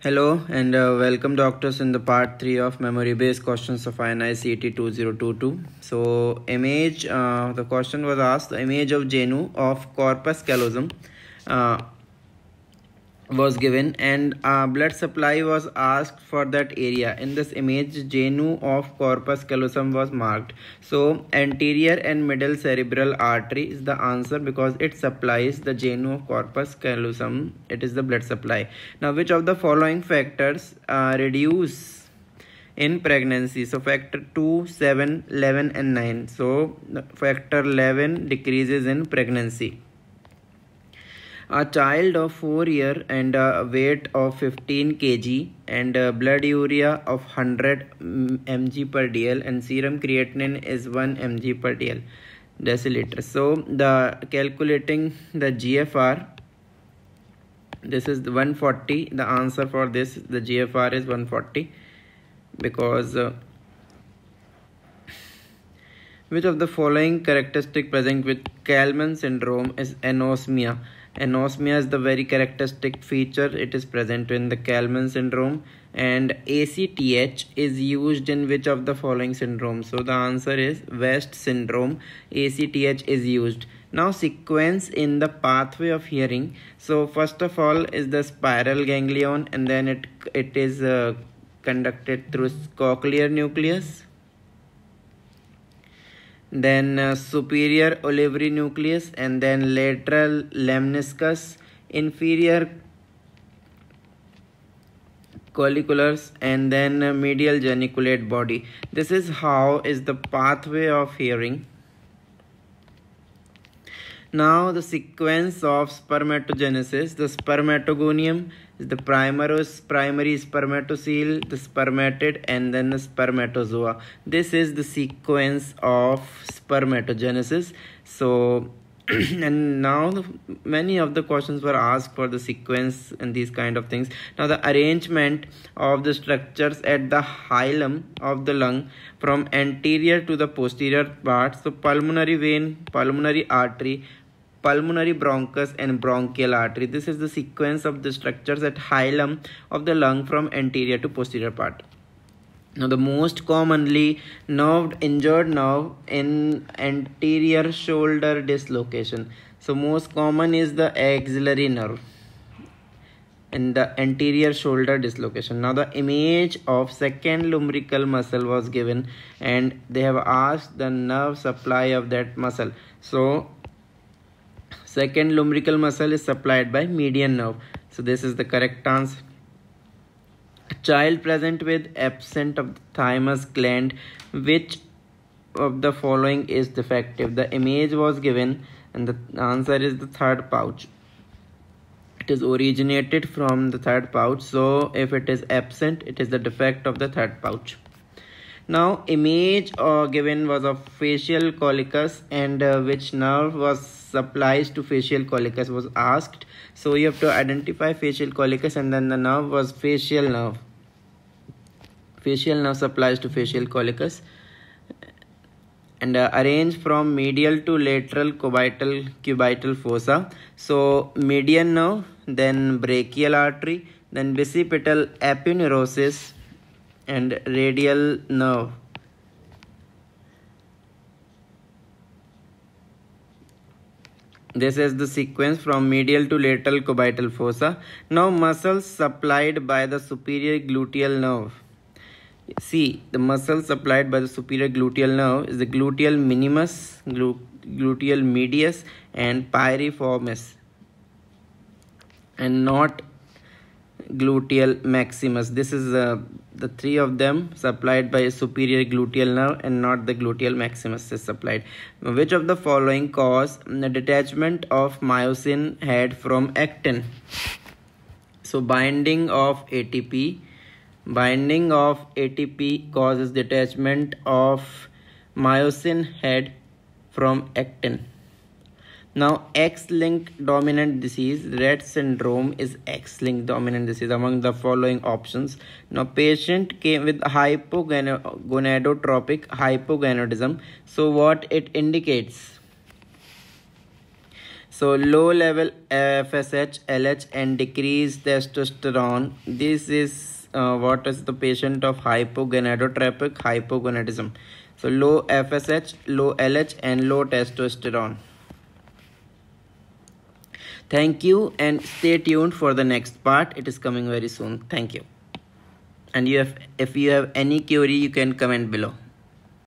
Hello and uh, welcome doctors in the part 3 of memory based questions of INI CET 2022. So image, uh, the question was asked, the image of genu of corpus callosum uh, was given and uh, blood supply was asked for that area. In this image genu of corpus callosum was marked. So anterior and middle cerebral artery is the answer because it supplies the genu of corpus callosum. It is the blood supply. Now which of the following factors uh, reduce in pregnancy? So factor 2 7 11 and 9 so factor 11 decreases in pregnancy a child of 4 year and a weight of 15 kg and blood urea of 100 mg per dl and serum creatinine is 1 mg per dl deciliter. So the calculating the gfr this is 140 the answer for this the gfr is 140 because uh, which of the following characteristic present with Kallmann syndrome is anosmia anosmia is the very characteristic feature. It is present in the Kallmann syndrome. And ACTH is used in which of the following syndrome? So the answer is West syndrome. ACTH is used. Now sequence in the pathway of hearing. So first of all is the spiral ganglion and then it it is uh, conducted through cochlear nucleus then uh, superior olivary nucleus and then lateral lemniscus inferior colliculus and then uh, medial geniculate body. This is how is the pathway of hearing now the sequence of spermatogenesis. The spermatogonium is the primerous primary spermatocyte the spermatid and then the spermatozoa. This is the sequence of spermatogenesis. So and now the, many of the questions were asked for the sequence and these kind of things. Now the arrangement of the structures at the hilum of the lung from anterior to the posterior part. So pulmonary vein pulmonary artery pulmonary bronchus and bronchial artery. This is the sequence of the structures at hilum of the lung from anterior to posterior part now the most commonly nerved injured nerve in anterior shoulder dislocation. So most common is the axillary nerve in the anterior shoulder dislocation. Now the image of second lumbrical muscle was given and they have asked the nerve supply of that muscle. So second lumbrical muscle is supplied by median nerve. So this is the correct answer child present with absent of the thymus gland which of the following is defective? The image was given and the answer is the third pouch. It is originated from the third pouch so if it is absent it is the defect of the third pouch. Now image uh, given was of facial collicus and uh, which nerve was supplies to facial collicus was asked. So you have to identify facial collicus and then the nerve was facial nerve facial nerve supplies to facial collicus and uh, arrange from medial to lateral cubital cubital fossa so median nerve then brachial artery then bicipital aponeurosis and radial nerve This is the sequence from medial to lateral cubital fossa. Now muscles supplied by the superior gluteal nerve. See, the muscle supplied by the superior gluteal nerve is the gluteal minimus, gluteal medius and piriformis and not gluteal maximus. This is uh, the three of them supplied by a superior gluteal nerve and not the gluteal maximus is supplied. Which of the following cause the detachment of myosin head from actin? So binding of ATP. Binding of ATP causes detachment of myosin head from actin. Now, X-linked dominant disease, Rett syndrome is X-linked dominant disease among the following options. Now, patient came with hypogonadotropic hypogonadism. So, what it indicates? so low level FSH, LH and decreased testosterone. This is uh, what is the patient of hypogonadotropic hypogonadism. So low FSH, low LH and low testosterone. Thank you and stay tuned for the next part. It is coming very soon. Thank you. And you have, if you have any query, you can comment below.